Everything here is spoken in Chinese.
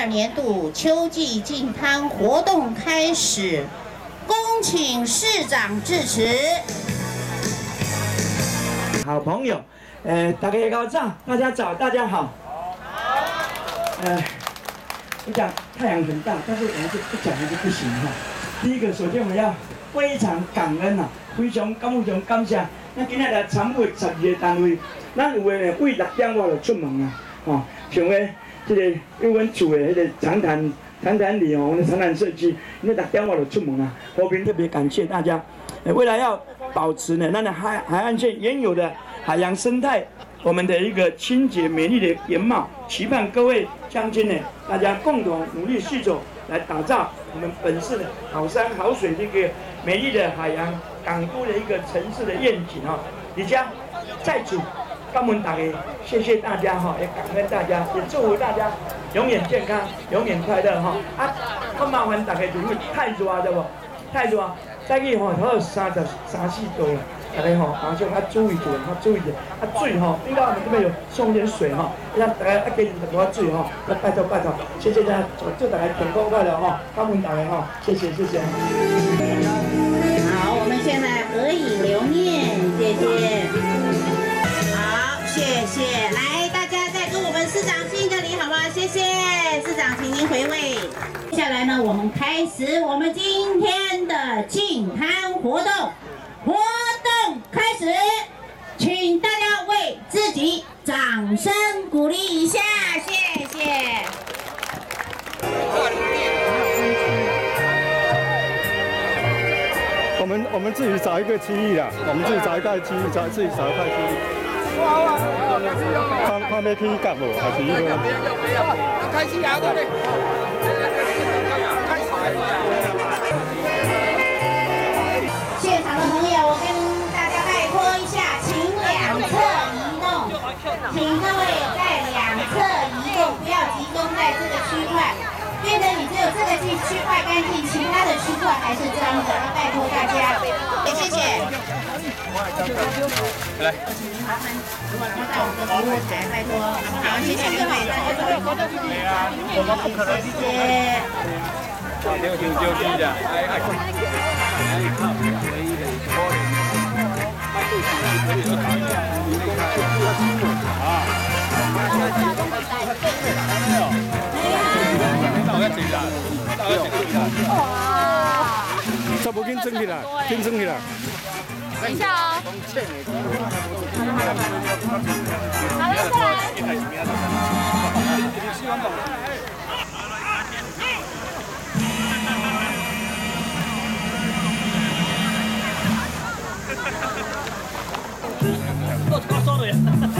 二年度秋季净滩活动开始，恭请市长致辞。好朋友，呃，大家高照，大家早，大家好。好呃，我讲太阳很大，但是我们是不讲还是不行哈。第一个，首先我们要非常感恩呐，非常感非常感谢。那今日来参会十二个单位，咱有诶呢，为六点我就出门啊，吼，像诶，这个因阮厝诶迄个长潭长潭里哦，我们的长潭设计，那打电话就出门啊。和平特别感谢大家，呃，未来要保持呢，那的海海岸线原有的海洋生态。我们的一个清洁美丽的原貌，期盼各位乡亲呢，大家共同努力携手来打造我们本市的好山好水这个美丽的海洋港都的一个城市的愿景哦。李家在此帮我们打给，谢谢大家哈，也感恩大家，也祝福大家永远健康，永远快乐哈。啊，不麻烦大家就因为太热对不？太热，再去吼，都有三十三四度了。大家吼，马上要注意点，要注意点。啊，水吼，听到我们这边有送点水哈，让大家啊给你们多水哈，要拜托拜托，谢谢大家，祝大家健康快乐哈，感恩大家哈，谢谢谢谢。好，我们现在合影留念，谢谢。长，请您回位。接下来呢，我们开始我们今天的净滩活动。活动开始，请大家为自己掌声鼓励一下，谢谢。我们我们自己找一个区域啦，我们自己找一块区域，找自己找一块区域。看看要去干不？还是一个？开心呀，对现场的朋友，我跟大家拜托一下，请两侧移动，请各位在两侧移动，不要集中在这个区块，变得你只有这个区区块干净，其他的区块还是脏的，拜托大家，谢谢。来，好，谢谢各位，大家都会我们不可能谢谢。六九九七的，哎哎，这不跟争起来，跟争起来。等一下哦。把我